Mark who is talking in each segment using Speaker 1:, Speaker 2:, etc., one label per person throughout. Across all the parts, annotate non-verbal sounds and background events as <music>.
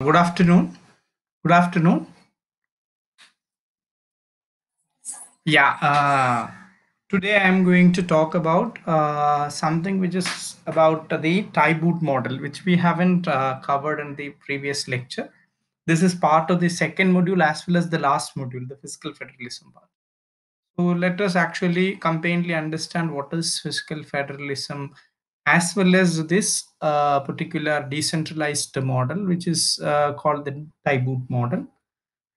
Speaker 1: Good afternoon. Good afternoon. Yeah, uh, today I'm going to talk about uh, something which is about the Tiebout model, which we haven't uh, covered in the previous lecture. This is part of the second module as well as the last module, the fiscal federalism part. So let us actually completely understand what is fiscal federalism as well as this uh, particular decentralized model, which is uh, called the Tiebout model.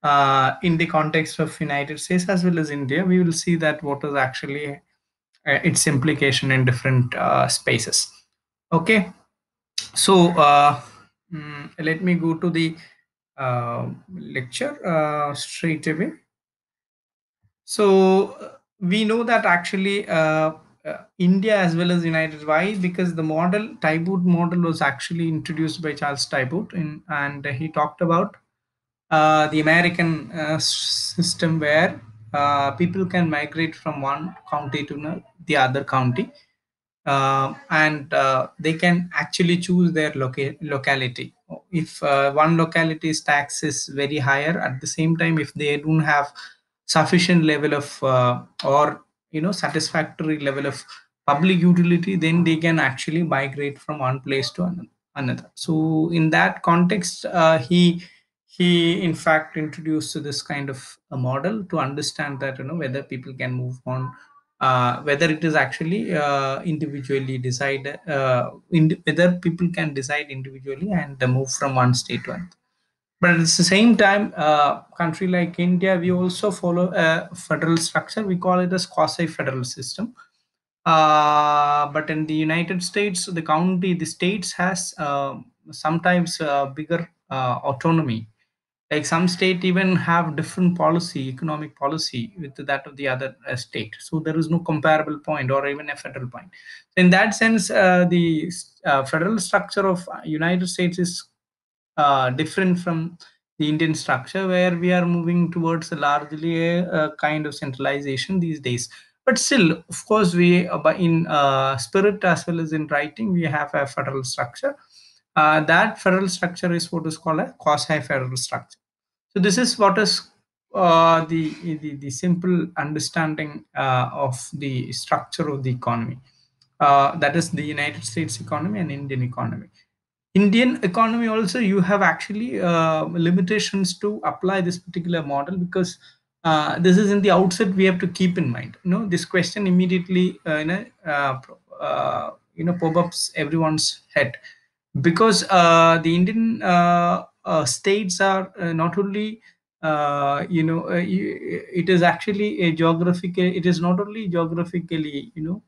Speaker 1: Uh, in the context of United States as well as India, we will see that what is actually uh, its implication in different uh, spaces. Okay, so uh, mm, let me go to the lecture straight away. So we know that actually uh, India as well as United why? Because the model Tiebout model was actually introduced by Charles Tiebout in, and he talked about uh, the American uh, system where uh, people can migrate from one county to the other county uh, and uh, they can actually choose their loca- locality. If one locality's tax is very higher at the same time if they don't have sufficient level of or you know satisfactory level of public utility then they can actually migrate from one place to another. So in that context uh, he he in fact introduced this kind of a model to understand that you know whether people can move on uh, whether it is actually uh, individually decide uh, whether people can decide individually and move from one state to another but at the same time uh, country like india we also follow a federal structure. We call it as quasi federal system. Uh, but in the united states the county the states has uh, sometimes uh, bigger uh, autonomy. Like some state even have different policy economic policy with that of the other uh, state. So there is no comparable point or even a federal point. In that sense the federal structure of united states is uh, different from the indian structure where we are moving towards largely a, a kind of centralization these days but still of course we uh, in uh, spirit as well as in writing we have a federal structure uh, that federal structure is what is called a quasi-federal structure so this is what is uh, the, the the simple understanding uh, of the structure of the economy. Uh, that is the United States economy and Indian economy. Indian economy also you have actually uh, limitations to apply this particular model because uh, this is in the outset we have to keep in mind. You know this question immediately uh, you know uh, uh, you know pop ups everyone's head because uh, the Indian states are not only you know it is actually a geographical it is not only geographically you know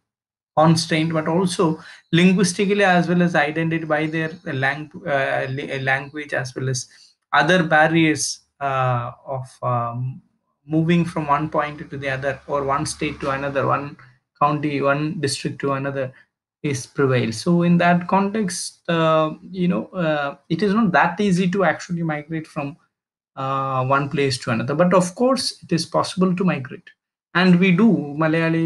Speaker 1: constrained but also linguistically as well as identified by their lang- uh, language as well as other barriers uh, of um, moving from one point to the other or one state to another one county one district to another is prevail so in that context uh, you know uh, it is not that easy to actually migrate from uh, one place to another. But of course it is possible to migrate and we do. Malayali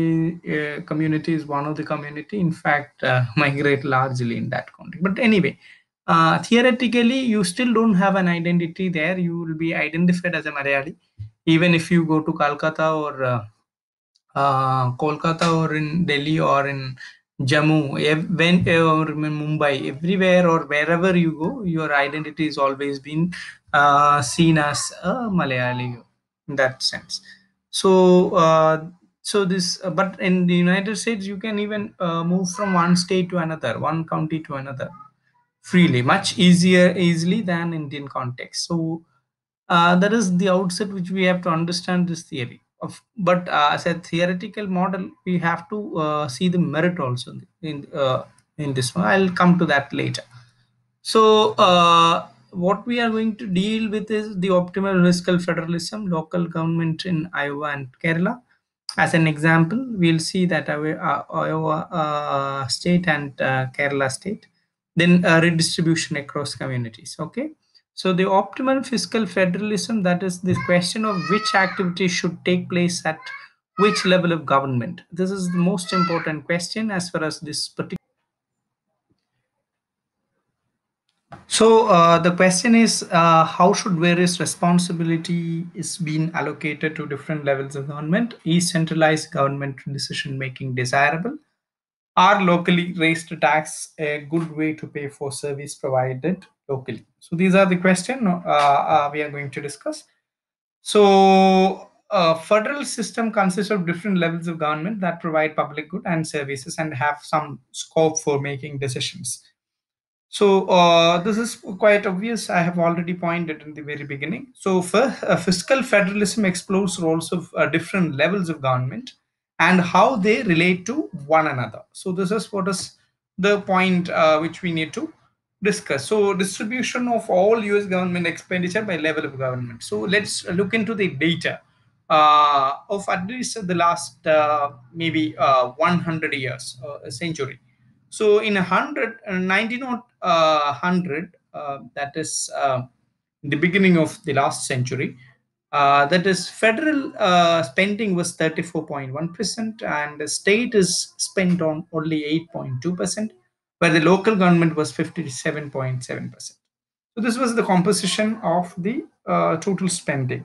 Speaker 1: uh, community is one of the community. In fact uh, <laughs> migrate largely in that context but anyway uh, theoretically you still don't have an identity there. You will be identified as a malayali. Even if you go to calcutta or uh, uh, Kolkata or in Delhi or in Jammu, when or in Mumbai, everywhere or wherever you go, your identity is always been uh, seen as a Malayali in that sense. So, uh, so this, uh, but in the United States, you can even uh, move from one state to another, one county to another freely, much easier, easily than Indian context. So, uh, that is the outset which we have to understand this theory of but uh, as a theoretical model we have to uh, see the merit also in in this one i'll come to that later so uh, what we are going to deal with is the optimal fiscal federalism local government in iowa and kerala as an example we'll see that uh, iowa uh, state and uh, kerala state then uh, redistribution across communities okay so the optimal fiscal federalism, that is the question of which activity should take place at which level of government. This is the most important question as far as this particular. So uh, the question is, uh, how should various responsibility is being allocated to different levels of government? Is centralized government decision making desirable? Are locally raised tax a good way to pay for service provided locally? So these are the question uh, uh, we are going to discuss. So a federal system consists of different levels of government that provide public good and services and have some scope for making decisions. So uh, this is quite obvious. I have already pointed in the very beginning. So for, uh, fiscal federalism explores roles of uh, different levels of government and how they relate to one another. So this is what is the point uh, which we need to discuss. So distribution of all US government expenditure by level of government. So let's look into the data uh, of at least the last uh, maybe 100 years, a century. So in 100, 1900, uh, that is uh, the beginning of the last century, uh, that is federal uh, spending was 34.1% and the state is spent on only 8.2%, where the local government was 57.7%. So this was the composition of the uh, total spending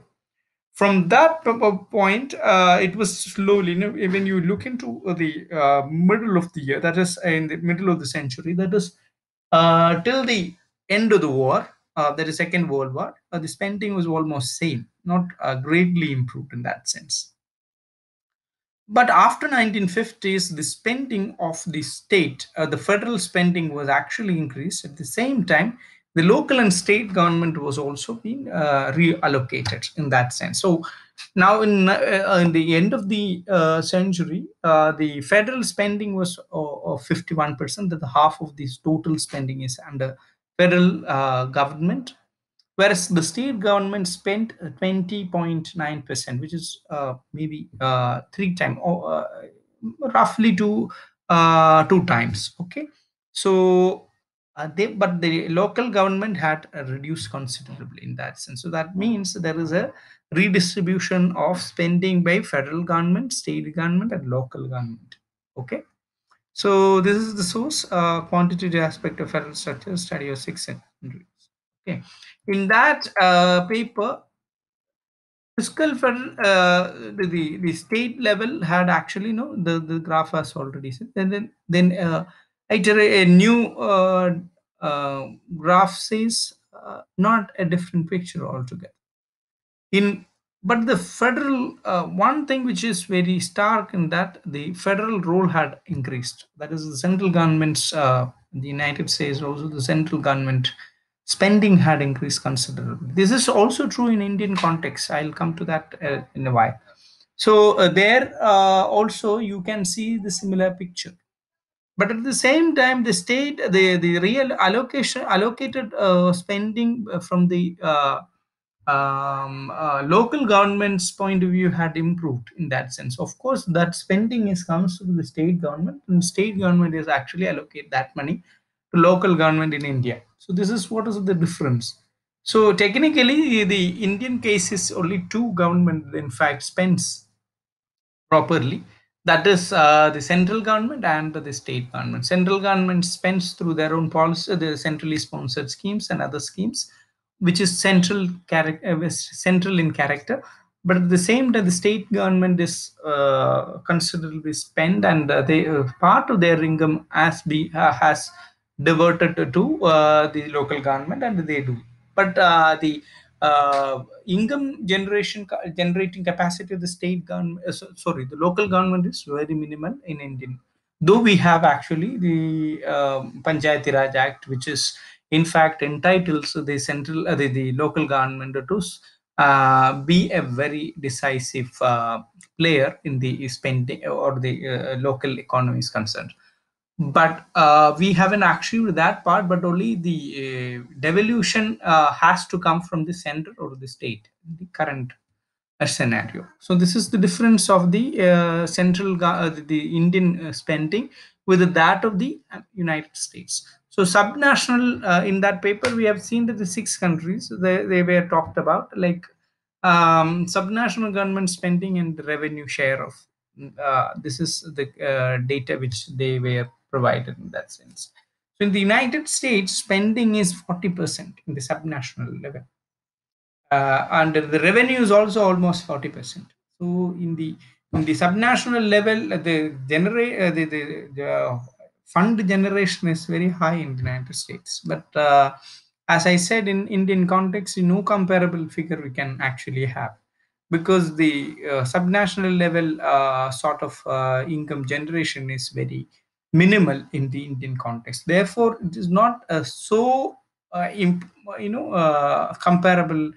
Speaker 1: from that point uh, it was slowly you know, when you look into the uh, middle of the year that is in the middle of the century that is uh, till the end of the war uh, that is second world war uh, the spending was almost same not uh, greatly improved in that sense. But after 1950s the spending of the state the federal spending was actually increased. At the same time the local and state government was also being uh, reallocated in that sense. So now in, uh, in the end of the uh, century, uh, the federal spending was uh, 51%, that the half of this total spending is under federal uh, government, whereas the state government spent 20.9%, which is maybe three times, or roughly two, two times, okay? So uh, they, but the local government had reduced considerably in that sense. So that means there is a redistribution of spending by federal government, state government, and local government. Okay. So this is the source uh, quantitative aspect of federal structure study of six centuries. Okay. In that uh, paper, fiscal federal uh, the, the, the state level had actually no the the graph has already said and then then uh, a new uh, uh, graph says uh, not a different picture altogether. In but the federal uh, one thing which is very stark in that the federal role had increased. That is the central government's uh, the United States also the central government spending had increased considerably. This is also true in Indian context. I'll come to that uh, in a while. So there also you can see the similar picture but at the same time the state the the real allocation allocated uh, spending from the uh, um, uh, local government's point of view had improved in that sense. Of course that spending is comes to the state government and state government is actually allocate that money to local government in india. So this is what is the difference. So technically the indian case is only two government in fact spends properly that is uh, the central government and the state government. Central government spends through their own policy, the centrally sponsored schemes and other schemes, which is central character, uh, central in character. But at the same time, the state government is uh, considerably spent, and uh, they uh, part of their income has be uh, has diverted to the local government, and they do. But the uh, income generation generating capacity of the state government uh, sorry the local government is very minimal in indian. Though we have actually the um, panchayati raj act which is in fact entitles the central uh, the, the local government to uh, be a very decisive uh, player in the spending or the uh, local economy is concerned but uh, we haven't achieved that part but only the uh, devolution uh, has to come from the center or the state the current uh, scenario. So this is the difference of the uh, central uh, the indian spending with that of the united states. So subnational in that paper we have seen that the six countries they, they were talked about like um, subnational government spending and revenue share of this is the data which they were provided in that sense. So in the United States, spending is 40% in the subnational level. Uh, and the revenue is also almost 40%. So in the in the subnational level, the generate uh, the, the, the fund generation is very high in the United States. But uh, as I said, in Indian context, no comparable figure we can actually have because the uh, subnational level uh, sort of uh, income generation is very minimal in the Indian context. Therefore, it is not so you know comparable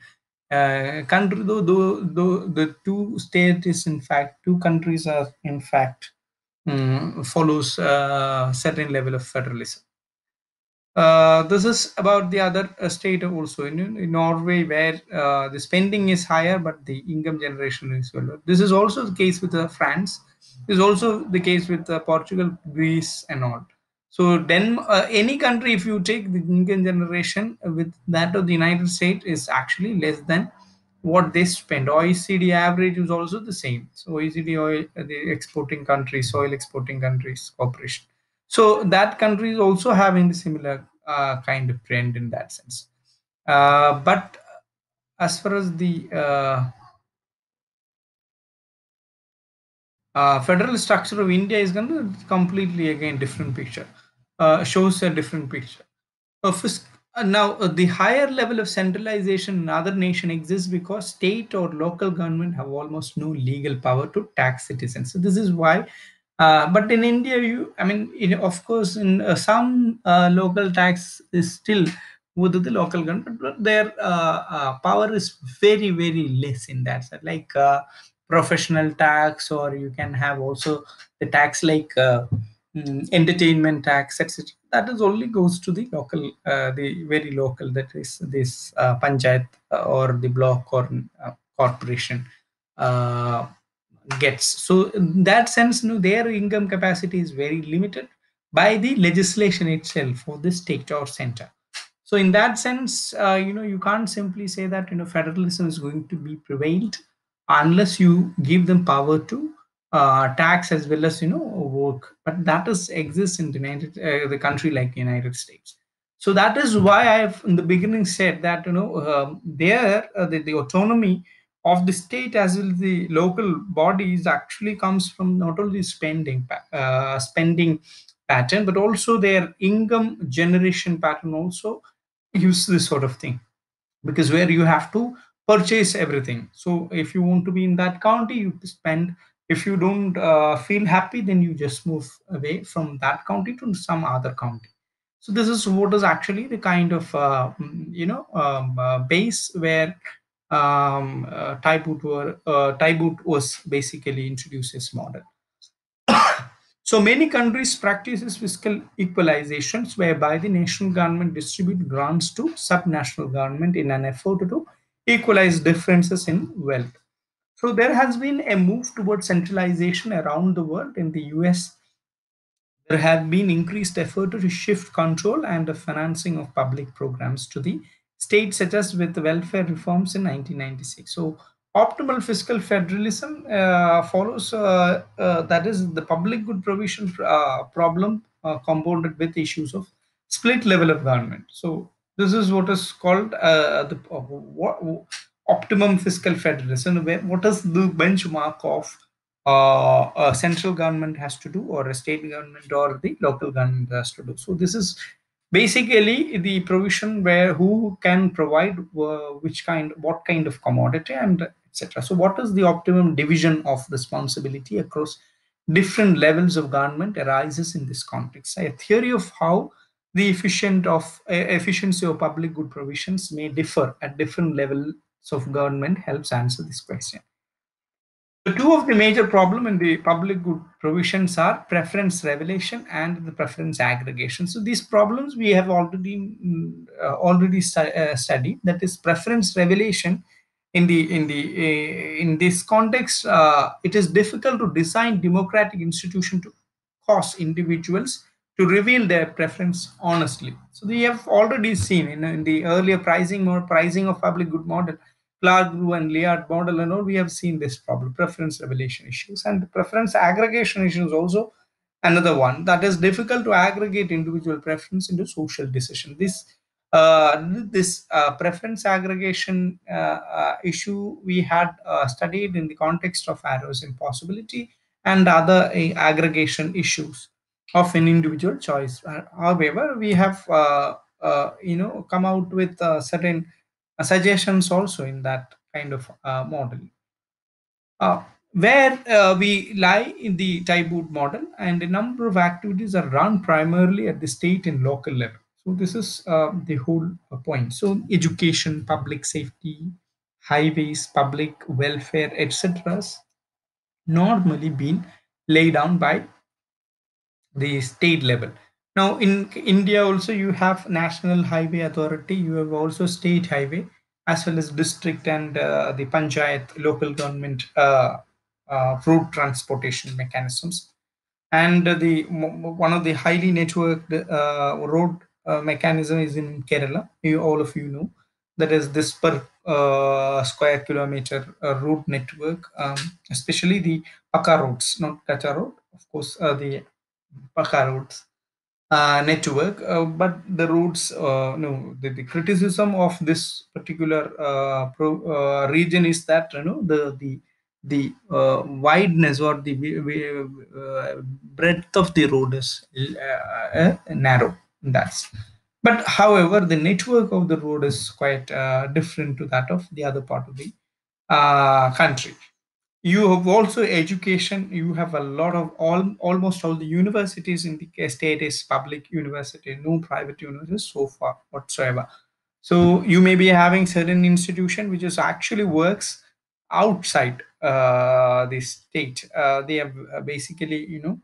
Speaker 1: uh, country though, though, though the two states in fact two countries are in fact um, follows a uh, certain level of federalism uh, this is about the other uh, state also in, in Norway where uh, the spending is higher but the income generation is lower. This is also the case with uh, France. This is also the case with uh, Portugal, Greece and all. So then any country if you take the income generation with that of the United States is actually less than what they spend. OECD average is also the same. So OECD oil, the exporting countries, oil exporting countries, cooperation so that country is also having the similar uh, kind of trend in that sense. Uh, but as far as the uh, uh federal structure of India is going to completely again different picture, uh, shows a different picture. Uh, now, the higher level of centralization in other nation exists because state or local government have almost no legal power to tax citizens. So this is why uh, but in India, you, I mean, in, of course, in uh, some uh, local tax is still with the local government, but their uh, uh, power is very, very less in that. So like professional tax, or you can have also the tax like mm, entertainment tax, etc. That is only goes to the local, the very local, that is this panchayat or the block or corporation gets. So in that sense, you know, their income capacity is very limited by the legislation itself for the state or center. So in that sense, uh, you know, you can't simply say that you know federalism is going to be prevailed unless you give them power to uh, tax as well as you know work. But that is exists in the United, uh, the country like United States. So that is why I've in the beginning said that you know um, there uh, the, the autonomy of the state as well as the local bodies actually comes from not only spending uh, spending pattern but also their income generation pattern also use this sort of thing. Because where you have to purchase everything. So if you want to be in that county you spend. If you don't uh, feel happy then you just move away from that county to some other county. So this is what is actually the kind of uh, you know um, uh, base where um, uh, were, uh, was basically introduced this model. <coughs> so many countries practices fiscal equalizations whereby the national government distribute grants to subnational government in an effort to equalize differences in wealth. So there has been a move towards centralization around the world. In the US, there have been increased effort to shift control and the financing of public programs to the states such as with welfare reforms in 1996. So optimal fiscal federalism uh, follows uh, uh, that is the public good provision uh, problem uh, compounded with issues of split level of government. So this is what is called uh, the what, optimum fiscal federalism. What is the benchmark of a central government has to do or a state government or the local government has to do. So this is basically the provision where who can provide uh, which kind what kind of commodity and etc so what is the optimum division of responsibility across different levels of government arises in this context. A theory of how the efficient of uh, efficiency of public good provisions may differ at different levels of government helps answer this question the two of the major problem in the public good provisions are preference revelation and the preference aggregation. So these problems we have already uh, already uh, studied. That is preference revelation. In the in the uh, in this context, uh, it is difficult to design democratic institution to cause individuals to reveal their preference honestly. So we have already seen in, in the earlier pricing or pricing of public good model Clark and Liard model and all, we have seen this problem, preference revelation issues and preference aggregation issues also another one that is difficult to aggregate individual preference into social decision. This uh, this uh, preference aggregation uh, uh issue we had uh, studied in the context of Arrow's impossibility and other uh, aggregation issues of an individual choice. however, we have you know come out with certain suggestions also in that kind of model where uh, we lie in the Tiebout model and a number of activities are run primarily at the state and local level. So this is uh, the whole uh, point. So education, public safety, highways, public welfare, etc. normally been laid down by the state level. Now in India also you have National Highway Authority, you have also state highway as well as district and uh, the panchayat local government uh, uh, road transportation mechanisms. And the one of the highly networked uh, road uh, mechanism is in Kerala. You, all of you know that is this per uh, square kilometer road network, um, especially the Paka roads, not Kacha road, of course, the Paka roads uh, network. but the roads, no, the, the, criticism of this particular pro, region is that you know the the the uh, wideness or the uh, breadth of the road is uh, uh, narrow that's but however the network of the road is quite uh, different to that of the other part of the uh, country you have also education you have a lot of all almost all the universities in the state is public university no private universities so far whatsoever so you may be having certain institution which is actually works outside uh, the state. Uh, they have uh, basically, you know,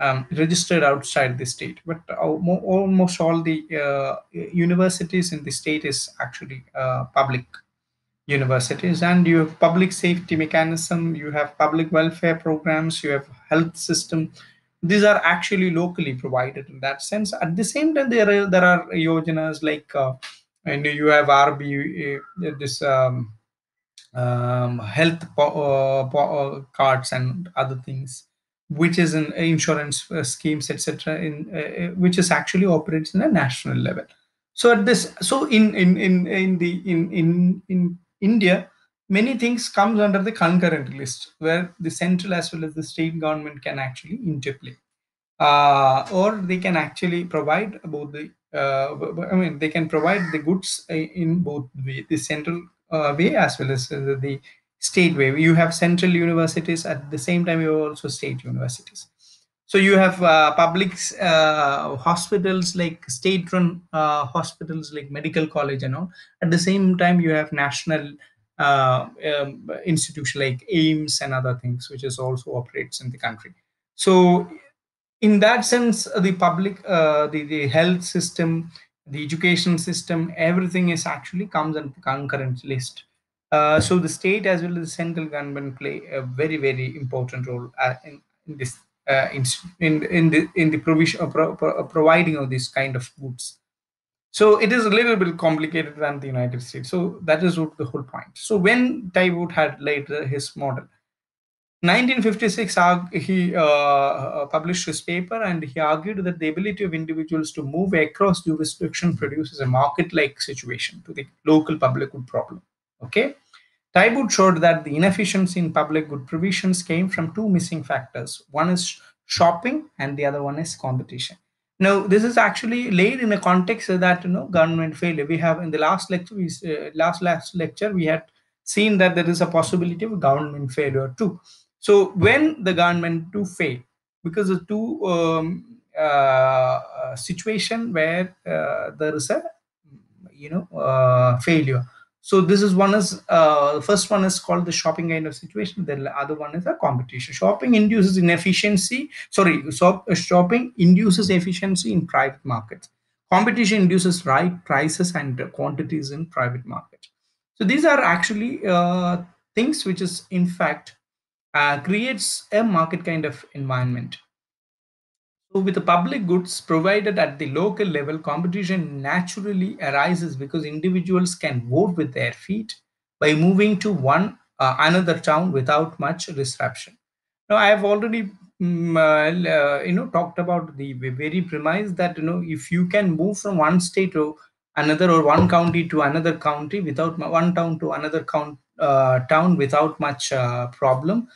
Speaker 1: um, registered outside the state. But almost all the uh, universities in the state is actually uh, public universities, and you have public safety mechanism, you have public welfare programs, you have health system. These are actually locally provided in that sense. At the same time, there are there are yojanas like uh, and you have RB this. Um, um, health uh, uh, cards and other things which is in insurance uh, schemes etc in uh, which is actually operates in a national level so at this so in in in in the in in in india many things comes under the concurrent list where the central as well as the state government can actually interplay uh, or they can actually provide both the uh, i mean they can provide the goods in both the, the central uh, way as well as the state way. You have central universities at the same time. You have also state universities. So you have uh, public uh, hospitals like state-run uh, hospitals like medical college and all. At the same time, you have national uh, um, institution like AIIMS and other things, which is also operates in the country. So in that sense, the public, the, the health system, the education system, everything is actually comes in the concurrent list. Uh, so the state as well as the central government play a very very important role uh, in, in, this uh, in, in in the in the provision of pro, pro, providing of this kind of goods. So it is a little bit complicated than the United States. So that is the whole point. So when Tiebout had laid his model, 1956, he uh, uh, published his paper and he argued that the ability of individuals to move across jurisdiction produces a market-like situation to the local public good problem. Okay, Tiebout showed that the inefficiency in public good provisions came from two missing factors. One is shopping and the other one is competition. Now, this is actually laid in a context that you know government failure. We have in the last lecture, we, uh, last last lecture, we had seen that there is a possibility of government failure too. So when the government do fail, because of two um, uh, situation where uh, there is a you know uh, failure. So this is one is uh, the first one is called the shopping kind of situation. The other one is a competition. Shopping induces inefficiency. Sorry, so uh, shopping induces efficiency in private markets. Competition induces right prices and quantities in private markets. So these are actually things which is in fact uh, creates a market kind of environment. So with the public goods provided at the local level, competition naturally arises because individuals can vote with their feet by moving to one uh, another town without much disruption. Now I have already uh, uh, you know talked about the very premise that you know if you can move from one state to another or one county to another county without one town to another count, uh, town without much uh, problem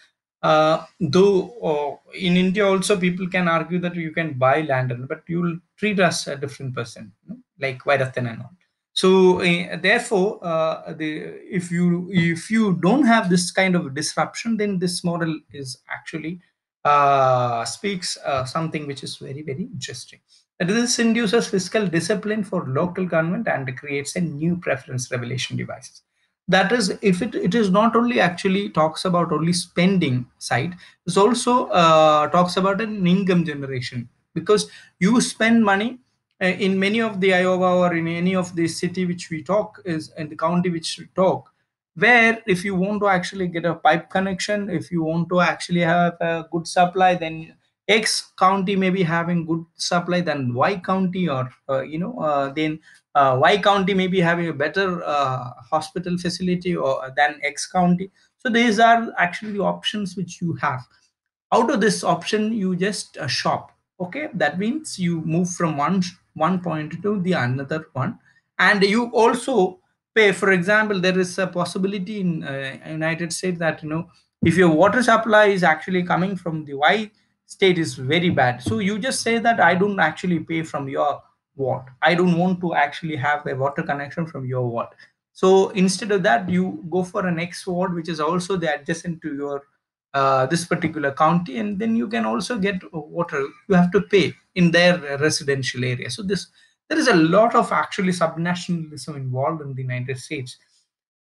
Speaker 1: uh, though uh, in india also people can argue that you can buy land but you will treat us a different person you know, like Vairathana and all. So uh, therefore uh, the if you if you don't have this kind of disruption then this model is actually uh, speaks uh, something which is very very interesting. This induces fiscal discipline for local government and creates a new preference revelation devices that is if it, it is not only actually talks about only spending side it also uh, talks about an income generation. Because you spend money uh, in many of the iowa or in any of the city which we talk is in the county which we talk where if you want to actually get a pipe connection if you want to actually have a good supply then x county may be having good supply than y county or uh, you know uh, then uh, y county may be having a better uh, hospital facility or than x county. So these are actually the options which you have. Out of this option you just uh, shop. Okay? That means you move from one one point to the another one. And you also pay for example there is a possibility in uh, united states that you know if your water supply is actually coming from the y state is very bad. So you just say that i don't actually pay from your ward i don't want to actually have a water connection from your ward so instead of that you go for an x ward which is also the adjacent to your uh, this particular county and then you can also get water. You have to pay in their residential area. So this there is a lot of actually subnationalism involved in the united states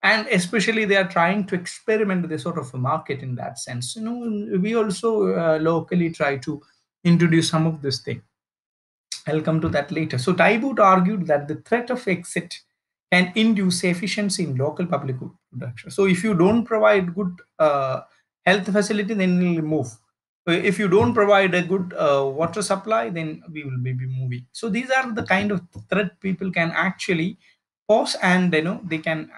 Speaker 1: and especially they are trying to experiment with a sort of a market in that sense. You know we also uh, locally try to introduce some of this thing. I'll come to that later. So Tiebout argued that the threat of exit can induce efficiency in local public production. So if you don't provide good uh, health facility then we'll move. If you don't provide a good uh, water supply then we will be moving so these are the kind of threat people can actually pause and you know they can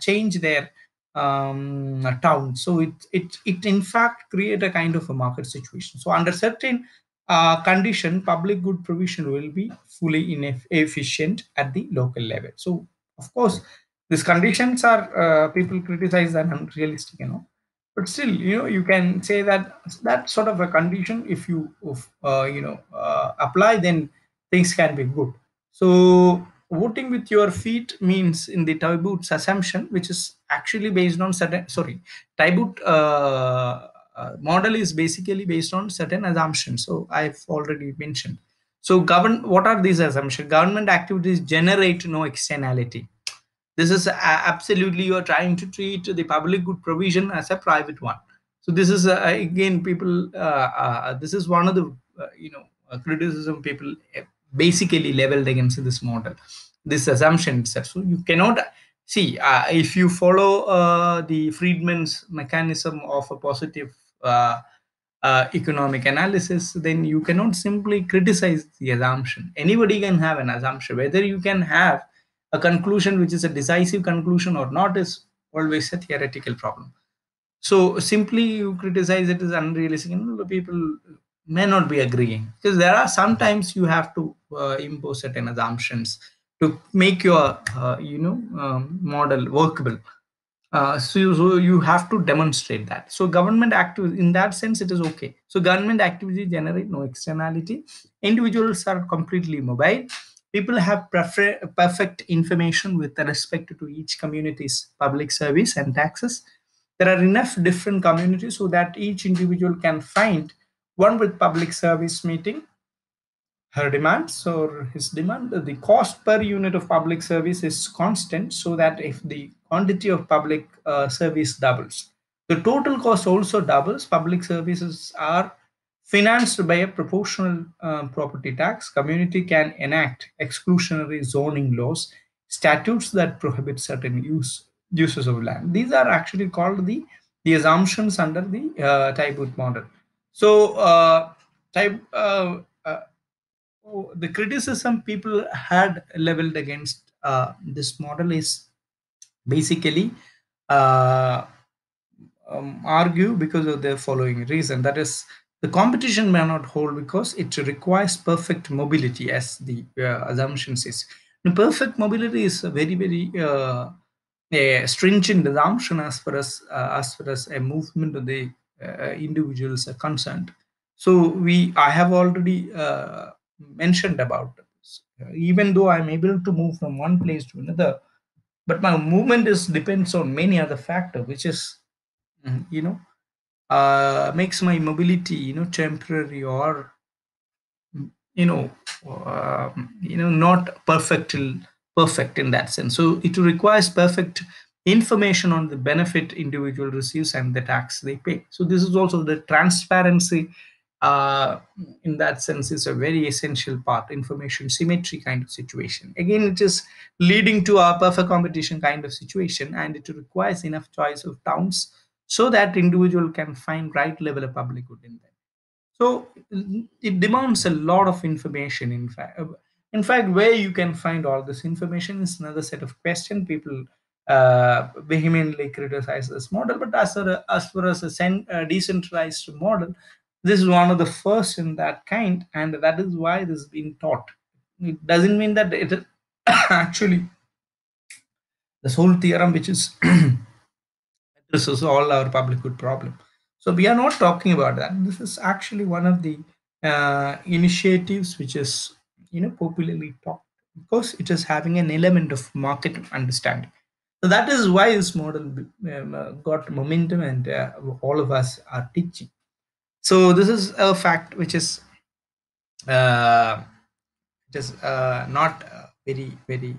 Speaker 1: change their um, town. So it, it it in fact create a kind of a market situation. So under certain uh, condition public good provision will be fully inefficient at the local level. So of course these conditions are uh, people criticize and unrealistic you know. But still you know you can say that that sort of a condition if you uh, you know uh, apply then things can be good. So voting with your feet means in the Tiebout's assumption which is actually based on certain sorry Tiebout uh, uh, model is basically based on certain assumptions. So i've already mentioned. So govern what are these assumptions? Government activities generate no externality. This is absolutely you are trying to treat the public good provision as a private one. So this is uh, again people uh, uh, this is one of the uh, you know criticism people basically leveled against this model this assumption itself. So you cannot see uh, if you follow uh, the friedman's mechanism of a positive uh, economic analysis then you cannot simply criticize the assumption. Anybody can have an assumption. Whether you can have a conclusion which is a decisive conclusion or not is always a theoretical problem. So simply you criticize it as unrealistic. And people may not be agreeing. Because there are sometimes you have to uh, impose certain assumptions to make your uh, you know um, model workable. Uh, so, you, so you have to demonstrate that. So government activity in that sense it is okay. So government activity generate no externality. Individuals are completely mobile. People have prefer- perfect information with respect to each community's public service and taxes. There are enough different communities so that each individual can find one with public service meeting her demands or his demand. The cost per unit of public service is constant so that if the quantity of public uh, service doubles, the total cost also doubles. Public services are Financed by a proportional uh, property tax, community can enact exclusionary zoning laws, statutes that prohibit certain use uses of land. These are actually called the the assumptions under the uh, Tiebout model. So, uh, type, uh, uh, the criticism people had leveled against uh, this model is basically uh, um, argue because of the following reason. That is, the competition may not hold because it requires perfect mobility as the uh, assumption says. The perfect mobility is a very, very a stringent assumption as far as as far as a movement of the individuals are concerned. So we, I have already uh, mentioned about this. even though I'm able to move from one place to another, but my movement is depends on many other factor, which is, mm, you know, uh, makes my mobility, you know, temporary or, you know, uh, you know, not perfect perfect in that sense. So it requires perfect information on the benefit individual receives and the tax they pay. So this is also the transparency uh, in that sense is a very essential part, information symmetry kind of situation. Again, it is leading to a perfect competition kind of situation and it requires enough choice of towns so that individual can find right level of public good in them. So it demands a lot of information in fact in fact, where you can find all this information is another set of question. People uh, vehemently criticize this model, but as far as, far as a uh, decentralized model, this is one of the first in that kind, and that is why this is being taught. It doesn't mean that it <coughs> actually this whole theorem, which is <coughs> addresses all our public good problem. So we are not talking about that. This is actually one of the uh, initiatives which is you know popularly talked because it is having an element of market understanding so that is why this model um, uh, got momentum and uh, all of us are teaching. So this is a fact which is uh, is uh, not uh, very very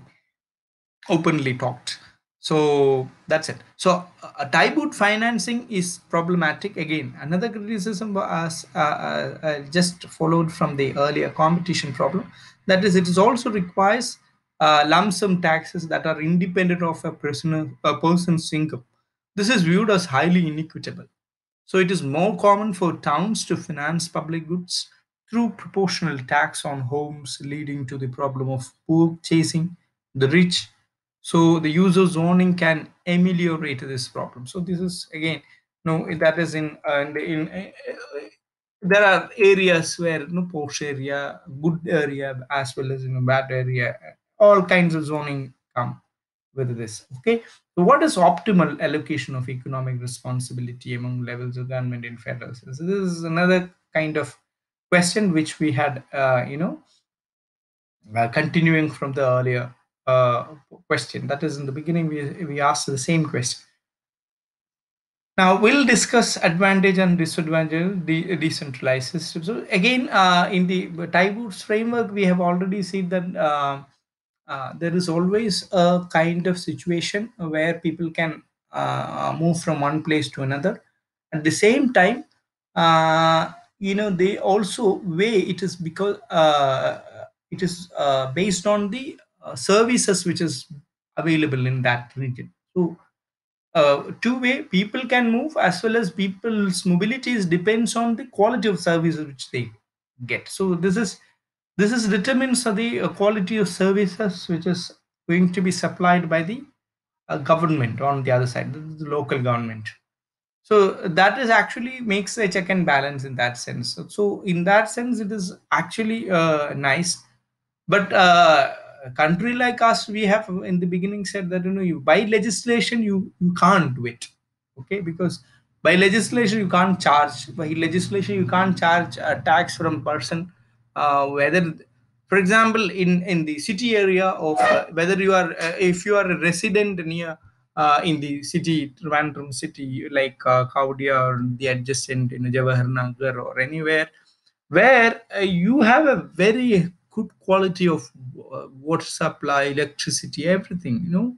Speaker 1: openly talked. So that's it. So uh, Tiebout financing is problematic. Again another criticism was uh, just followed from the earlier competition problem. That is it is also requires uh, lump sum taxes that are independent of a, a person's income. This is viewed as highly inequitable. So it is more common for towns to finance public goods through proportional tax on homes leading to the problem of poor chasing the rich. So the user zoning can ameliorate this problem. So this is again, no, that is in uh, in, in uh, there are areas where you know, posh area, good area, as well as in a bad area, all kinds of zoning come with this. Okay, so what is optimal allocation of economic responsibility among levels of government in federal? So this is another kind of question which we had, uh, you know, uh, continuing from the earlier uh, question. That is, in the beginning, we, we asked the same question. Now we'll discuss advantage and disadvantage the decentralized system. So again, uh, in the tie framework, we have already seen that uh, uh, there is always a kind of situation where people can uh, move from one place to another. At the same time, uh, you know, they also way it is because uh, it is based on the uh, services which is available in that region. So uh, two way people can move as well as people's mobilities depends on the quality of services which they get. So this is this is determines the uh, quality of services which is going to be supplied by the uh, government on the other side, the local government. So that is actually makes a check and balance in that sense. So in that sense, it is actually uh, nice, but uh, a country like us we have in the beginning said that you know you by legislation you you can't do it. Okay? Because by legislation you can't charge. By legislation you can't charge a tax from person. uh, whether for example in in the city area of uh, whether you are uh, if you are a resident near uh, in the city Trivandrum city like uh, Kowdiar or the adjacent in Jawahar Nagar or anywhere where uh, you have a very good quality of uh, water supply electricity everything you know.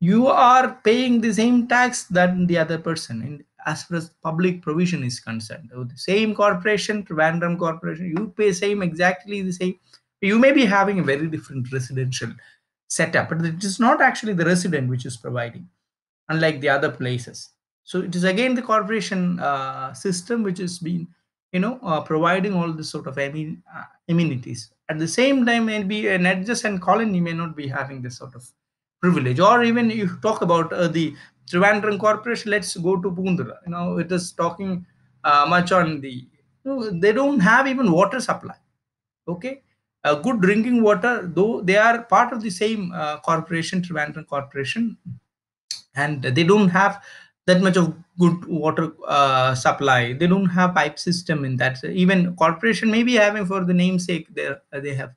Speaker 1: You are paying the same tax than the other person. And as far as public provision is concerned. So the same corporation random corporation you pay same exactly the same. You may be having a very different residential setup but it is not actually the resident which is providing unlike the other places. So it is again the corporation uh, system which is being you know uh, providing all this sort of amen- uh, amenities. At the same time maybe an adjacent colony may not be having this sort of privilege. Or even you talk about uh, the Trivandrum corporation let's go to Poonthura you know it is talking uh, much on the they don't have even water supply okay? A good drinking water though they are part of the same uh, corporation Trivandrum corporation and they don't have that much of good water uh, supply. They don't have pipe system in that. Even corporation may be having for the namesake they they have.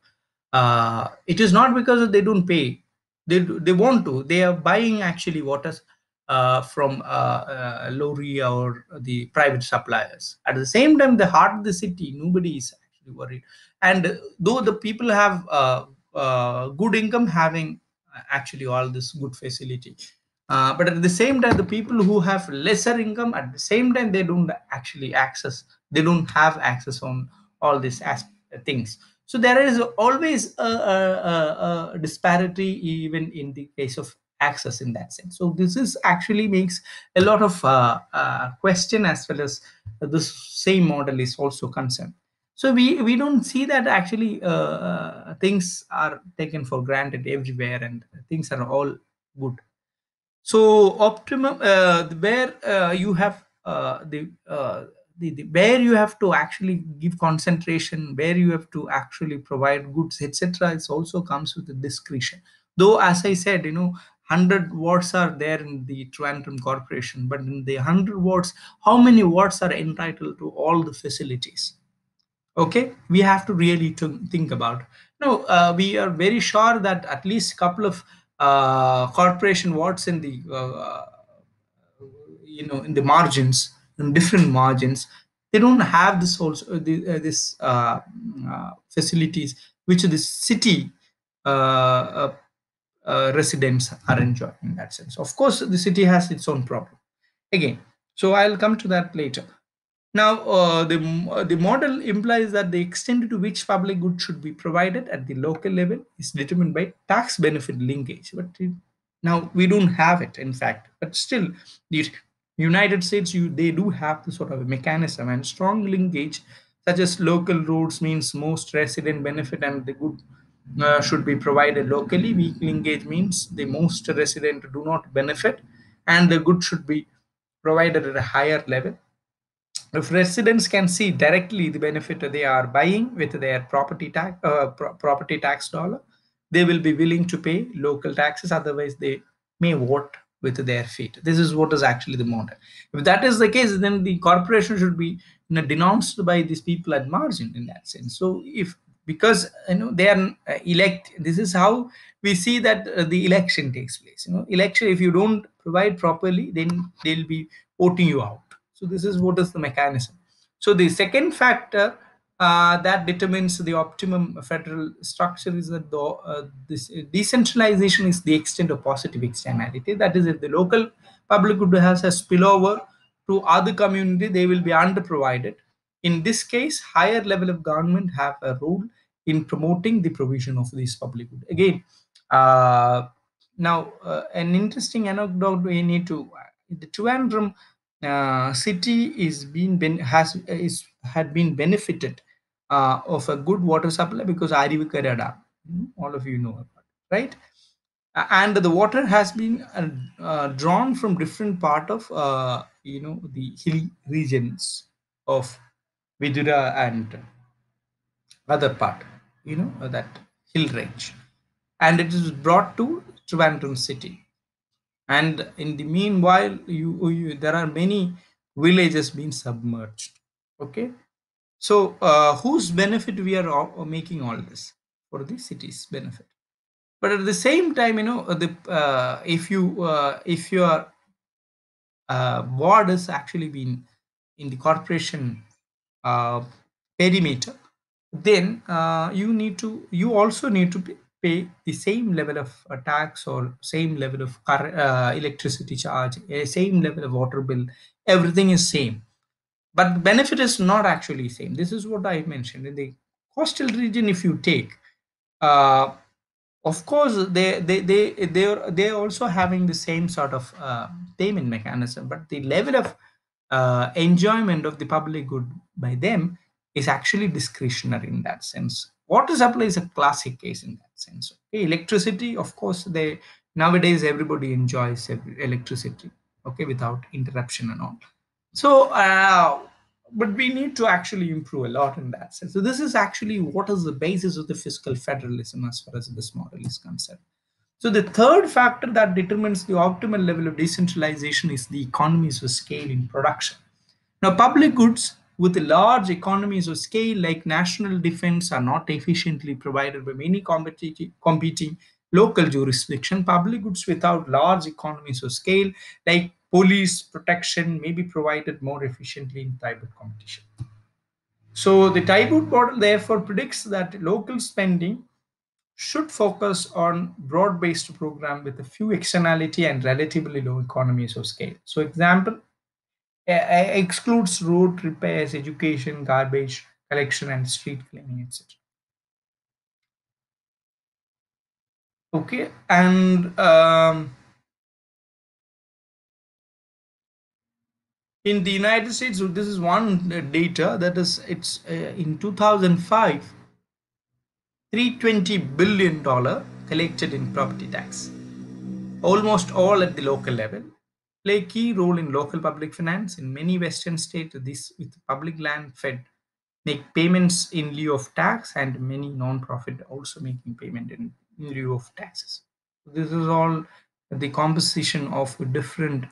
Speaker 1: Uh, it is not because they don't pay. They they want to. They are buying actually water uh, from uh, uh, lorry or the private suppliers. At the same time the heart of the city nobody is actually worried. And though the people have uh, uh, good income having actually all this good facility uh, but at the same time the people who have lesser income at the same time they don't actually access they don't have access on all these things. So there is always a, a, a, disparity even in the case of access in that sense. So this is actually makes a lot of uh, uh, question as well as this same model is also concerned. So we we don't see that actually uh, uh, things are taken for granted everywhere and things are all good. So optimum uh, where uh, you have the, the, the where you have to actually give concentration where you have to actually provide goods etc it also comes with the discretion. Though as i said you know 100 wards are there in the Trivandrum Corporation, but in the 100 wards, how many wards are entitled to all the facilities? Okay, we have to really think about. No, uh, we are very sure that at least a couple of uh, corporation wards in the uh, you know in the margins, in different margins, they don't have this also uh, uh, this uh, facilities which the city uh, residents are enjoying in that sense. Of course, the city has its own problem. Again, so I'll come to that later. Now, uh, the, uh, the model implies that the extent to which public goods should be provided at the local level is determined by tax benefit linkage. But it, now we don't have it, in fact. But still, the United States, you they do have the sort of a mechanism and strong linkage, such as local roads means most resident benefit and the good uh, should be provided locally. Weak linkage means the most resident do not benefit and the good should be provided at a higher level. If residents can see directly the benefit they are buying with their property tax, uh, pro property tax dollar, they will be willing to pay local taxes. Otherwise, they may vote with their feet. This is what is actually the model. If that is the case, then the corporation should be you know, denounced by these people at margin in that sense. So if because you know they are uh, elect this is how we see that uh, the election takes place. You know election if you don't provide properly then they'll be voting you out. So this is what is the mechanism. So the second factor uh, that determines the optimum federal structure is that the, uh, this decentralization is the extent of positive externality. That is if the local public good has a spillover to other community they will be under provided in this case, higher level of government have a role in promoting the provision of this public good. Again, uh, now uh, an interesting anecdote we need to the Trivandrum uh, city is being been has is had been benefited uh, of a good water supply because Aruvikkara Dam. All of you know about it, right? and the water has been uh, uh, drawn from different part of uh, you know the hilly regions of Vithura and other part, you know, that hill range. And it is brought to Trivandrum city. And in the meanwhile, you, you there are many villages being submerged. Okay. So uh, whose benefit we are all, making all this? For the city's benefit. But at the same time, you know, the uh, if you uh, if your uh, ward has actually been in the corporation uh, perimeter then uh, you need to you also need to pay the same level of uh, tax or same level of uh, electricity charge same level of water bill everything is same. But the benefit is not actually same. This is what i mentioned. In the coastal region if you take uh, of course they they they they're they're also having the same sort of uh, payment mechanism but the level of uh, enjoyment of the public good by them is actually discretionary in that sense. Water supply is a classic case in that sense. Okay, electricity, of course, they nowadays everybody enjoys electricity, okay, without interruption and all. So, uh, but we need to actually improve a lot in that sense. So this is actually what is the basis of the fiscal federalism as far as this model is concerned. So the third factor that determines the optimal level of decentralization is the economies of scale in production. Now, public goods with large economies of scale like national defense are not efficiently provided by many competing local jurisdiction. Public goods without large economies of scale like police protection may be provided more efficiently in private competition. So the Tiebout model therefore predicts that local spending should focus on broad-based program with a few externality and relatively low economies of scale. So example, excludes road repairs, education, garbage collection, and street cleaning, etc. Okay, and um, in the United States, so this is one data that is it's uh, in 2005, 320 billion dollar collected in property tax, almost all at the local level play a key role in local public finance. In many Western states, this with public land fed make payments in lieu of tax and many non-profit also making payment in, in lieu of taxes. This is all the composition of different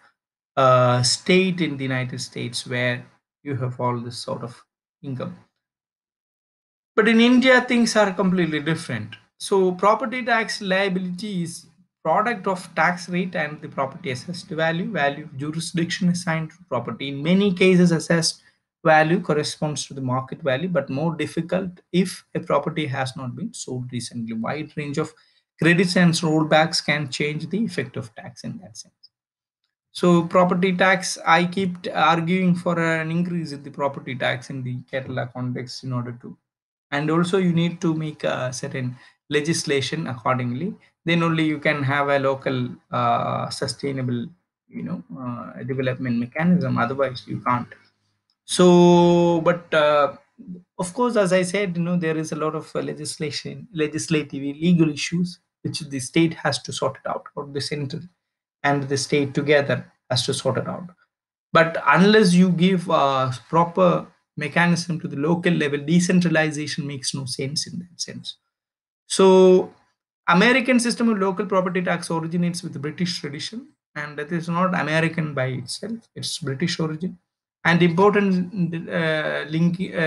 Speaker 1: uh, state in the United States where you have all this sort of income. But in India, things are completely different. So property tax liability is product of tax rate and the property assessed value. Value jurisdiction assigned to property. In many cases assessed value corresponds to the market value but more difficult if a property has not been sold recently. Wide range of credits and rollbacks can change the effect of tax in that sense. So property tax i keep arguing for an increase in the property tax in the kerala context in order to and also you need to make a certain legislation accordingly then only you can have a local uh, sustainable you know uh, development mechanism otherwise you can't. So but uh, of course as i said you know there is a lot of uh, legislation legislative legal issues which the state has to sort it out or the center and the state together has to sort it out. But unless you give a proper mechanism to the local level decentralization makes no sense in that sense so American system of local property tax originates with British tradition, and that is not American by itself; it's British origin. And important uh, link, uh,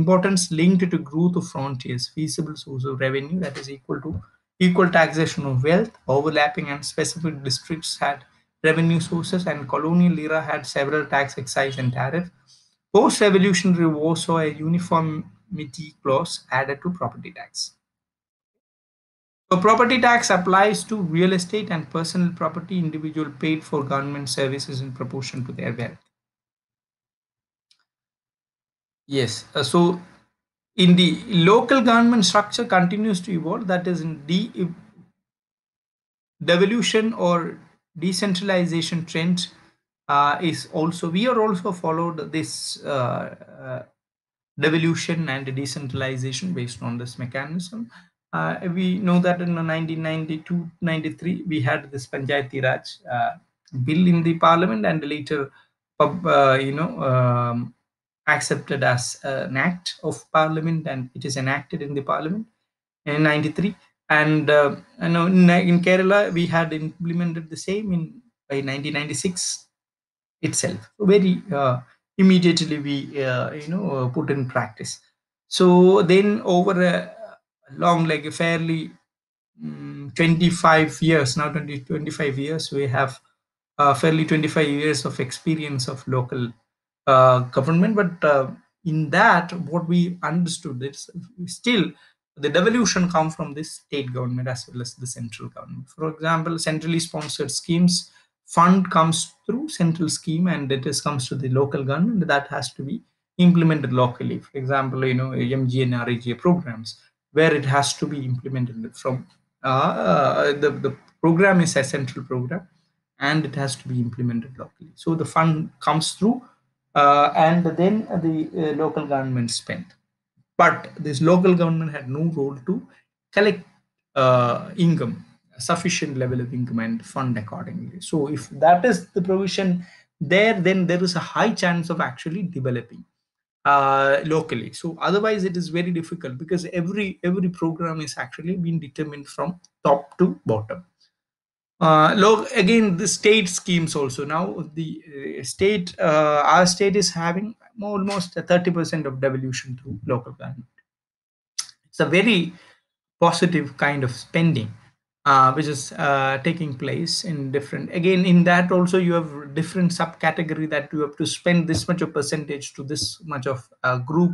Speaker 1: importance linked to growth of frontiers, feasible source of revenue that is equal to equal taxation of wealth, overlapping and specific districts had revenue sources, and colonial era had several tax, excise, and tariff. Post-revolutionary war saw a uniformity clause added to property tax. So property tax applies to real estate and personal property individual paid for government services in proportion to their wealth. Yes, uh, so in the local government structure continues to evolve that is in the devolution or decentralization trend uh, is also we are also followed this uh, uh, devolution and decentralization based on this mechanism uh, we know that in 1992-93 we had this Panchayati Raj uh, bill in the parliament and later, uh, you know, um, accepted as an act of parliament and it is enacted in the parliament in 93 and uh, you know in, in, kerala we had implemented the same in by 1996 itself. Very uh, immediately we uh, you know put in practice. So then over long like a fairly um, 25 years now 20 25 years we have uh, fairly 25 years of experience of local uh, government. But uh, in that what we understood is still the devolution come from this state government as well as the central government. For example centrally sponsored schemes fund comes through central scheme and it is comes to the local government. That has to be implemented locally. For example you know mg and REGA programs where it has to be implemented from uh, the, the program is a central program and it has to be implemented locally. So the fund comes through uh, and then the uh, local government spent. But this local government had no role to collect uh, income, sufficient level of income and fund accordingly. So if that is the provision there, then there is a high chance of actually developing. Uh, locally. So otherwise, it is very difficult because every every program is actually being determined from top to bottom. Uh, lo- again, the state schemes also now the uh, state uh, our state is having almost thirty percent of devolution through local government. It's a very positive kind of spending uh, which is uh, taking place in different again in that also you have different subcategory that you have to spend this much of percentage to this much of uh, group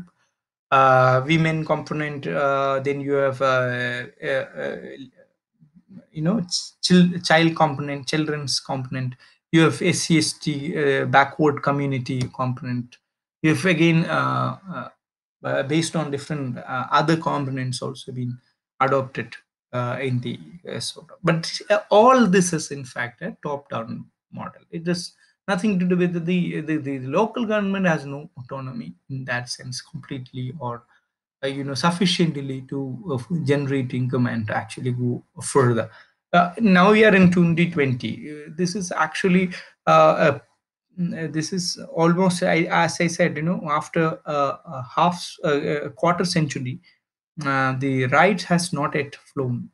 Speaker 1: uh, women component uh, then you have uh, you know ch- child component children's component. You have scst backward community component. You have again based on different other components also been adopted uh, in the of but uh, all this is in fact a top down model. It is nothing to do with the, the the local government has no autonomy in that sense completely or uh, you know sufficiently to uh, generate income and to actually go further. Uh, now we are in 2020 Uh, this is actually a Mm, this is almost as i said you know after a half uh, a quarter century the right has not yet flown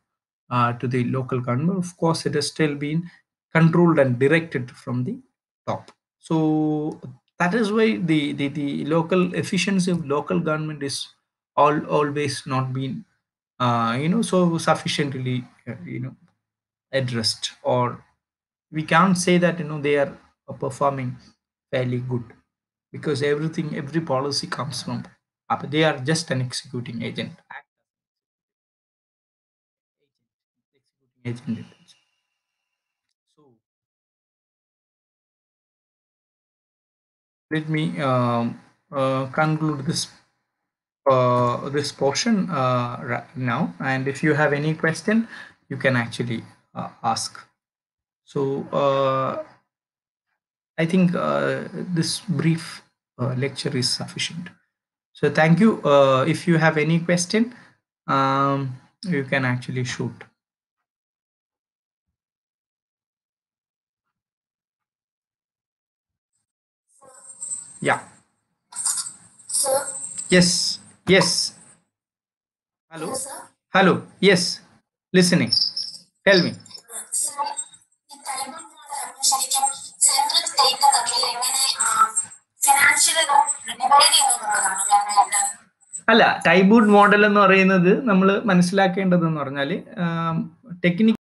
Speaker 1: uh, to the local government. Of course it has still been controlled and directed from the top. So that is why the the, the local efficiency of local government is all always not been uh, you know so sufficiently uh, you know addressed. Or we can't say that you know they are uh, performing fairly good because everything every policy comes from they are just an executing agent. So let me um, uh, conclude this uh, this portion uh, ra- now. And if you have any question you can actually uh, ask. So uh, I think uh, this brief lecture is sufficient. So thank you. Uh, if you have any question, um, you can actually shoot. Yeah.
Speaker 2: Sir,
Speaker 1: Yes. Yes. Hello.
Speaker 2: hello.
Speaker 1: Hello. Yes. Listening. Tell me.
Speaker 2: Sir,
Speaker 1: അല്ല ടൈബൂഡ് model എന്ന് പറയുന്നത് നമ്മൾ മനസ്സിലാക്കേണ്ടതെന്ന് പറഞ്ഞാൽ technique